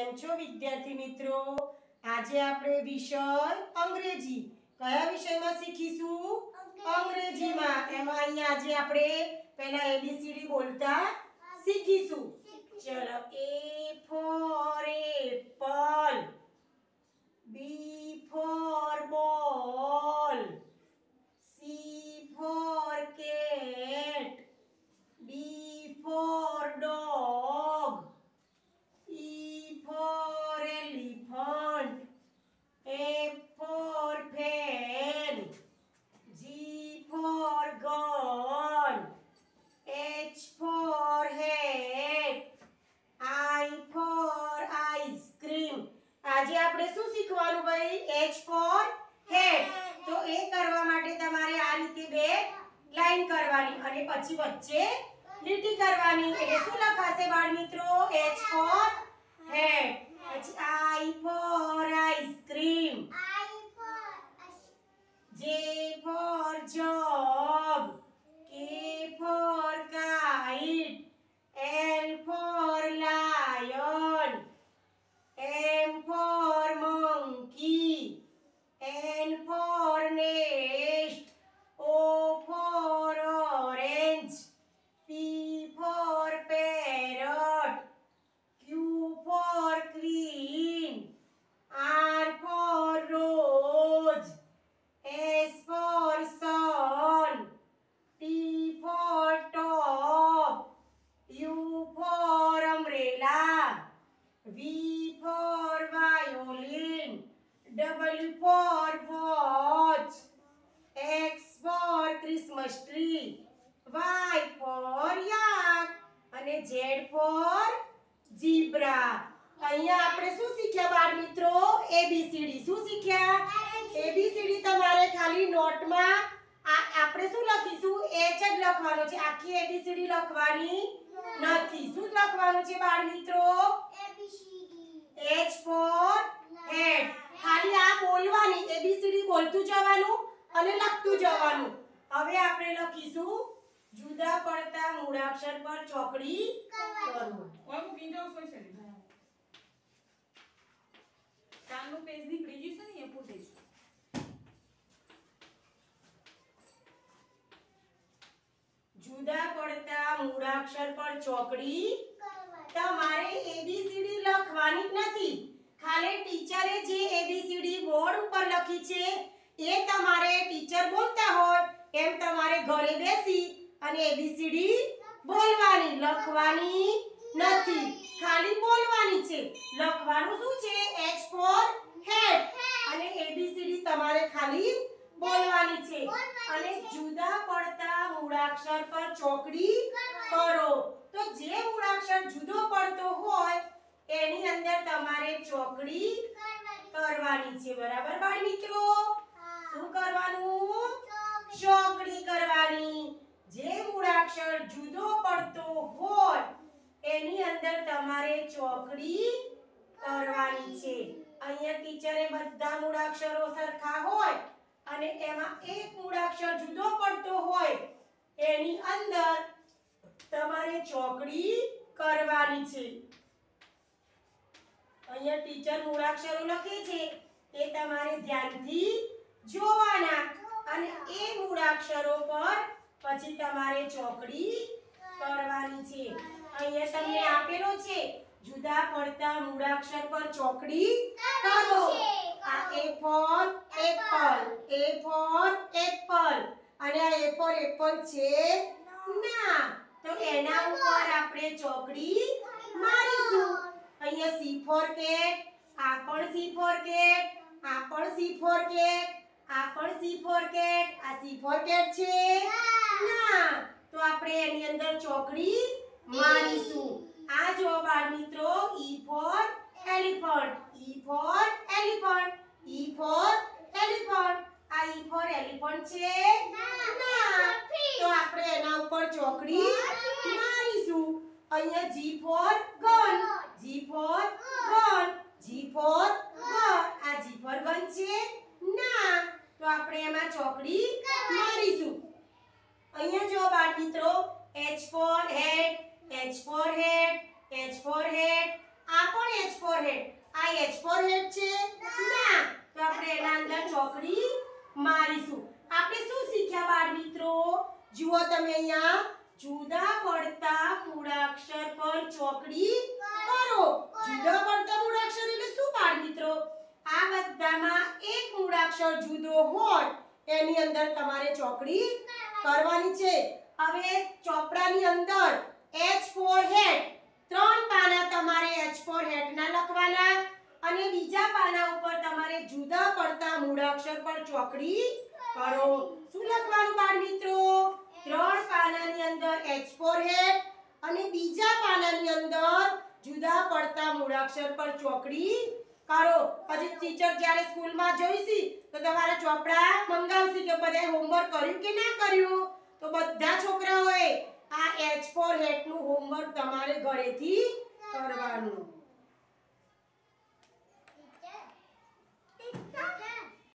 કેમ છો વિદ્યાર્થી મિત્રો? આજે આપણે વિષય અંગ્રેજી. કયા વિષયમાં શીખીશું? અંગ્રેજીમાં. એમાં અહીંયા આજે આપણે પહેલા એબીસીડી બોલતા શીખીશું. ચલો A for apple B for ball C for cat D for dog E for elephant, F for pen, G for gun, H for head, I for ice cream. આજે આપણે શું શીખવાનું ભાઈ? H for head. તો એ કરવા માટે તમારે આ રીતે બે લાઈન કરવાની અને પછી વચ્ચે લીટી કરવાની. એટલે શું લખાશે બાળ મિત્રો H for head. પછી I for ice cream. Zebra અહીંયા આપણે શું શીખ્યા બાળ મિત્રો? એબીસીડી શું શીખ્યા? એબીસીડી તમારે ખાલી નોટમાં આ આપણે શું લખીશું? એચ જ લખવાનું છે. આખી એબીસીડી લખવાની નથી. શું લખવાનું છે બાળ મિત્રો? એચ ફોર હેડ ખાલી આ બોલવાની. એબીસીડી બોલતું જવાનું અને લખતું જવાનું. હવે આપણે લખીશું. જુદા પડતા મૂળાક્ષર પર ચોકડી ને, એ જ જુદા પડતા મૂળાક્ષર પર ચોકડી. તમારે એબીસીડી લખવાની નથી. ખાલી ટીચરે જે એબીસીડી બોર્ડ ઉપર લખી છે, એ તમારે ટીચર બોલતા હોય. એમ તમારે ઘરે બેસી અને એબીસીડી બોલવાની, લખવાની નથી. ખાલી બોલવાની છે. લખવાનું શું છે? H for head. અને એબીસીડી તમારે ખાલી બોલવાની છે. અને જુદા પડતા મૂળાક્ષર પર ચોકડી કરો. તો જે મૂળાક્ષર જુદો પડતો હોય, એની અંદર તમારે ચોકડી કરવાની છે. બરાબર બાળ મિત્રો? શું કરવાનું? ચોકડી કરવાની જે મૂળાક્ષર જુદો પડતો હોય એની અંદર તમારે ચોકડી કરવાની છે. અહીંયા ટીચરે બધા મૂળાક્ષરો સરખા હોય અને એમાં એક મૂળાક્ષર જુદો પડતો હોય, એની અંદર તમારે ચોકડી કરવાની છે. અહીંયા ટીચર મૂળાક્ષરો લખે છે, એ તમારે ધ્યાનથી જોવાના અને એ મૂળાક્ષરો પર પછી તમારે ચોકડી કરવાની છે. અહીંયા તમને આપેલો છે જુદા પડતા મૂળાક્ષર પર ચોકડી કરો. આ A for apple A for apple અને આ એ ફોર એપલ છે ના. તો એના ઉપર આપણે ચોકડી મારીશું. અહીંયા સી ફોર કેટ આ પણ સી ફોર કેટ આ પણ સી ફોર કેટ આ પણ સી ફોર કેટ આ સી ફોર કેટ છે ના. તો આપણે એની અંદર ચોકડી મારીશું આ જો બાળ મિત્રો E for elephant E for elephant E for elephant આ ઈ ફોર એલિફન્ટ છે? ના. તો આપણે એના ઉપર ચોકડી મારીશું. અહીંયા G for gun G for gun G for gun આ જી ફોર ગન છે? ના. તો આપણે એમાં ચોકડી મારીશું. અહીંયા જો બાળ મિત્રો H for head. H for head, H for head. આ પણ H for head? H4 હેડ છે? ના. તો આપણે એના અંદર ચોકડી મારીશું. આપણે શું શીખ્યા બાળ મિત્રો? જુઓ તમે અહીંયા. જુદા પડતા મૂળાક્ષર પર ચોકડી કરો. જુદા પડતા મૂળાક્ષર એટલે શું બાળ મિત્રો? આ બધામાં એક મૂળાક્ષર જુદો હોય, એની અંદર તમારે ચોકડી કરવાની છે. હવે ચોપડાની અંદર H4 હેડ ત્રણ પાના તમારે H4 હેડના લખવાના અને બીજા પાના ઉપર તમારે જુદા પડતા મૂળાક્ષર પર ચોકડી કરો. શું લખવાનું બાળ મિત્રો? ત્રણ પાનાની અંદર H4 હેડ અને બીજા પાનાની અંદર જુદા પડતા મૂળાક્ષર પર ચોકડી કરો. પછી ટીચર જ્યારે સ્કૂલમાં જોઈશી, તો તમારા ચોપડા મંગાવશી કે બધાએ હોમવર્ક કર્યું કે ના કર્યું? તો બધા છોકરાઓએ આ H4 હેટનું હોમવર્ક તમારે ઘરેથી કરવાનું.